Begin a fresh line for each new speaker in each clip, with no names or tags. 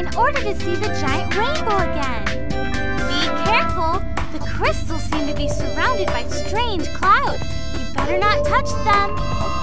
in order to see the giant rainbow again. Be careful! The crystals seem to be surrounded by strange clouds. You better not touch them.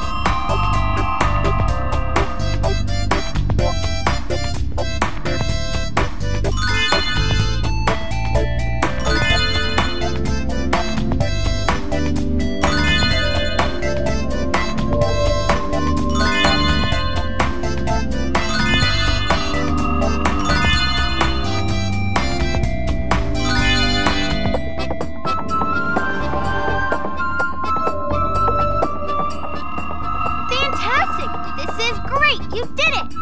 did it!